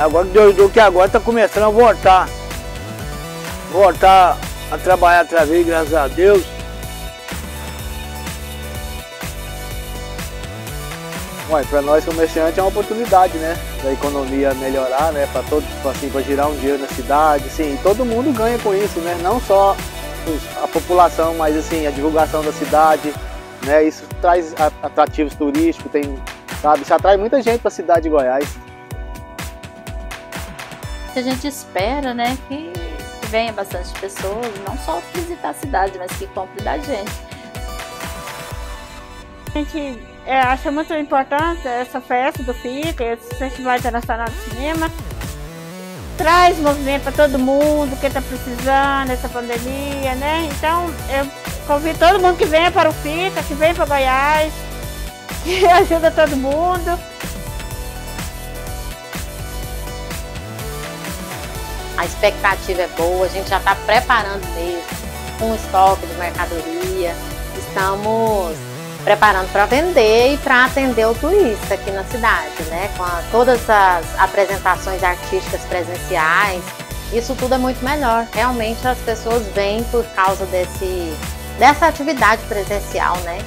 Agora do que agora está começando a voltar. Voltar a trabalhar outra vez, graças a Deus. Para nós comerciantes é uma oportunidade, né? Da economia melhorar, né? Para todos, assim, para girar um dinheiro na cidade, sim. Todo mundo ganha com isso, né? Não só a população, mas assim a divulgação da cidade, né? Isso traz atrativos turísticos, tem, sabe? Isso atrai muita gente para a cidade de Goiás. A gente espera, né, que venha bastante pessoas, não só visitar a cidade, mas que compre da gente. A gente é, acha muito importante essa festa do FICA, esse Festival Internacional de Cinema. Traz movimento para todo mundo que está precisando dessa pandemia, né? Então eu convido todo mundo que venha para o FICA, que venha para Goiás, que ajuda todo mundo. A expectativa é boa, a gente já está preparando mesmo um estoque de mercadoria. Estamos preparando para vender e para atender o turista aqui na cidade, né? Com a, todas as apresentações artísticas presenciais, isso tudo é muito melhor. Realmente as pessoas vêm por causa desse, dessa atividade presencial, né?